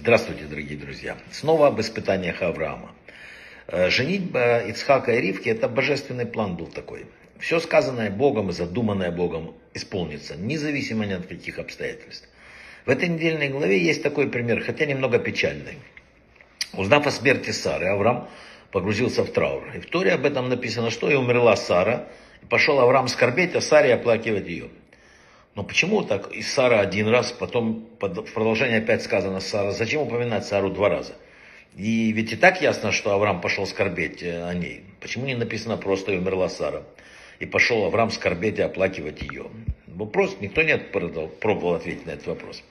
Здравствуйте, дорогие друзья. Снова об испытаниях Авраама. Э, женитьба Ицхака и Ривки – это божественный план был такой. Все сказанное Богом и задуманное Богом исполнится, независимо ни от каких обстоятельств. В этой недельной главе есть такой пример, хотя немного печальный. Узнав о смерти Сары, Авраам погрузился в траур. И в Торе об этом написано, что и умерла Сара, и пошел Авраам скорбеть о Саре оплакивать ее. Но почему так и Сара один раз, потом в продолжение опять сказано Сара, зачем упоминать Сару два раза? И ведь и так ясно, что Авраам пошел скорбеть э, о ней. Почему не написано просто и умерла Сара? И пошел Авраам скорбеть и оплакивать ее. Вопрос, никто не пробовал ответить на этот вопрос.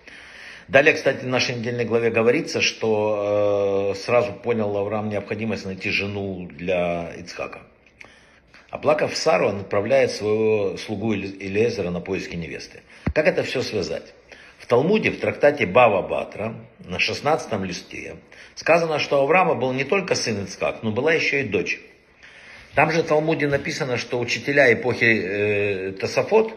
Далее, кстати, в нашей недельной главе говорится, что э, сразу понял Авраам необходимость найти жену для Ицхака. Оплакав Сару, он отправляет своего слугу Илиезера на поиски невесты. Как это все связать? В Талмуде, в трактате Бава Батра, на 16 листе, сказано, что Авраама был не только сын Ицхак, но была еще и дочь. Там же в Талмуде написано, что учителя эпохи э, Тософот,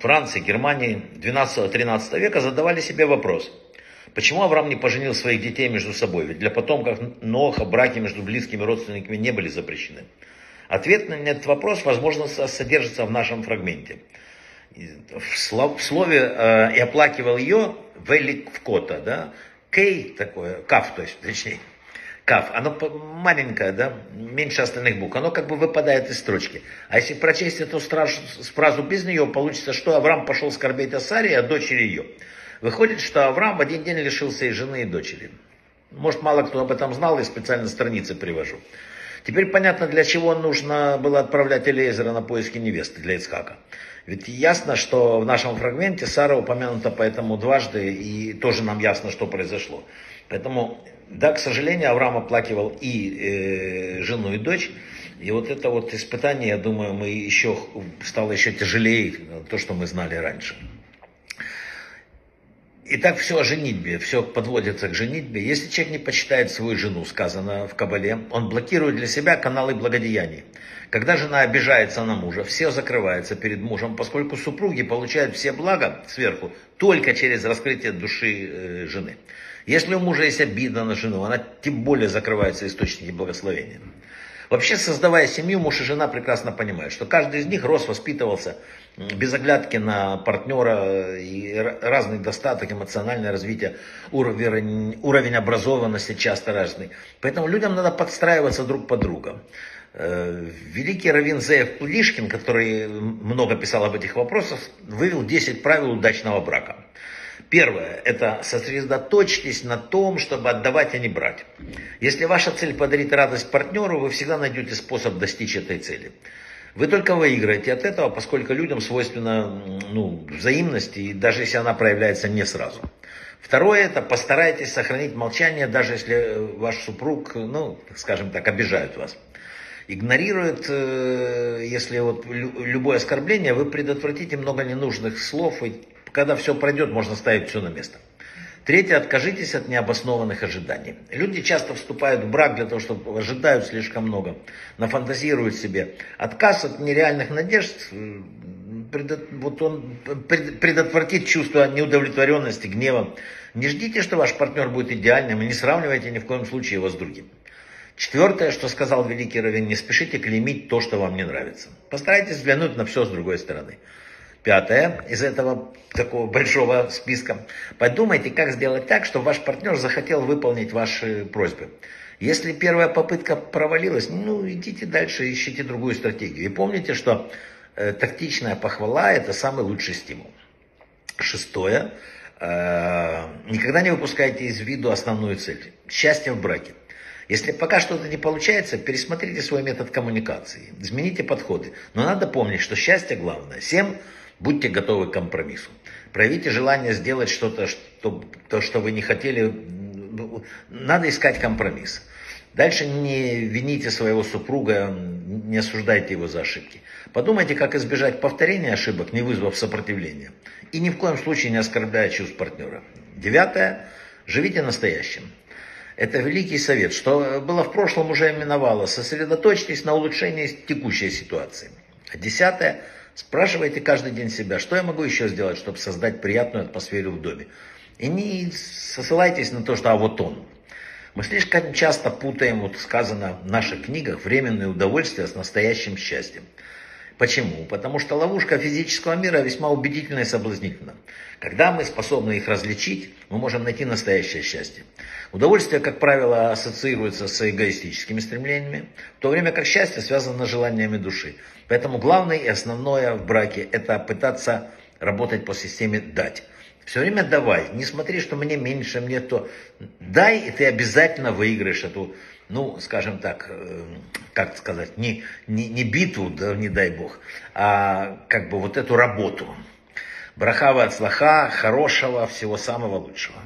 Франции, Германии 12-13 века задавали себе вопрос, почему Авраам не поженил своих детей между собой? Ведь для потомков Ноха браки между близкими родственниками не были запрещены. Ответ на этот вопрос, возможно, содержится в нашем фрагменте. В слове э, «и оплакивал ее» велик в кота, да, кей такое, каф, то есть, точнее, каф, оно маленькое, да, меньше остальных букв, оно как бы выпадает из строчки. А если прочесть эту фразу без нее, получится, что Авраам пошел скорбеть о Саре, а дочери ее. Выходит, что Авраам в один день лишился и жены, и дочери. Может, мало кто об этом знал, я специально страницы привожу. Теперь понятно, для чего нужно было отправлять Элейзера на поиски невесты для Ицхака. Ведь ясно, что в нашем фрагменте Сара упомянута поэтому дважды, и тоже нам ясно, что произошло. Поэтому, да, к сожалению, Авраам оплакивал и э, жену, и дочь. И вот это вот испытание, я думаю, мы еще, стало еще тяжелее, то, что мы знали раньше. И так все о женитьбе, все подводится к женитьбе. Если человек не почитает свою жену, сказано в Кабале, он блокирует для себя каналы благодеяний. Когда жена обижается на мужа, все закрывается перед мужем, поскольку супруги получают все блага сверху только через раскрытие души э, жены. Если у мужа есть обида на жену, она тем более закрывается источники благословения. Вообще, создавая семью, муж и жена прекрасно понимают, что каждый из них рос, воспитывался без оглядки на партнера и разный достаток, эмоциональное развитие, уровень, уровень образованности часто разный. Поэтому людям надо подстраиваться друг под друга. Э, великий Равин Зеев Плишкин, который много писал об этих вопросах, вывел 10 правил удачного брака. Первое – это сосредоточьтесь на том, чтобы отдавать, а не брать. Если ваша цель подарить радость партнеру, вы всегда найдете способ достичь этой цели. Вы только выиграете от этого, поскольку людям свойственна ну, взаимность, и даже если она проявляется не сразу. Второе – это постарайтесь сохранить молчание, даже если ваш супруг, ну, скажем так, обижает вас. Игнорирует, э, если вот любое оскорбление, вы предотвратите много ненужных слов и когда все пройдет, можно ставить все на место. Третье, откажитесь от необоснованных ожиданий. Люди часто вступают в брак для того, чтобы ожидают слишком много, нафантазируют себе. Отказ от нереальных надежд, вот он предотвратит чувство неудовлетворенности, гнева. Не ждите, что ваш партнер будет идеальным, и не сравнивайте ни в коем случае его с другим. Четвертое, что сказал великий Равин, не спешите клеймить то, что вам не нравится. Постарайтесь взглянуть на все с другой стороны. Пятое из этого такого большого списка. Подумайте, как сделать так, чтобы ваш партнер захотел выполнить ваши просьбы. Если первая попытка провалилась, ну идите дальше, ищите другую стратегию. И помните, что э, тактичная похвала это самый лучший стимул. Шестое. Э, никогда не выпускайте из виду основную цель. Счастье в браке. Если пока что-то не получается, пересмотрите свой метод коммуникации, измените подходы. Но надо помнить, что счастье главное. Всем Будьте готовы к компромиссу. Проявите желание сделать что-то, что, то, что вы не хотели. Надо искать компромисс. Дальше не вините своего супруга, не осуждайте его за ошибки. Подумайте, как избежать повторения ошибок, не вызвав сопротивления. И ни в коем случае не оскорбляя чувств партнера. Девятое. Живите настоящим. Это великий совет. Что было в прошлом, уже миновало. Сосредоточьтесь на улучшении текущей ситуации. Десятое. Спрашивайте каждый день себя, что я могу еще сделать, чтобы создать приятную атмосферу в доме. И не ссылайтесь на то, что а вот он. Мы слишком часто путаем, вот сказано в наших книгах, временное удовольствие с настоящим счастьем. Почему? Потому что ловушка физического мира весьма убедительна и соблазнительна. Когда мы способны их различить, мы можем найти настоящее счастье. Удовольствие, как правило, ассоциируется с эгоистическими стремлениями, в то время как счастье связано с желаниями души. Поэтому главное и основное в браке – это пытаться работать по системе «дать». Все время давай. Не смотри, что мне меньше, мне то. Дай, и ты обязательно выиграешь эту, ну, скажем так, э, как сказать, не, не, не битву, да, не дай бог, а как бы вот эту работу. Брахава от слаха, хорошего, всего самого лучшего.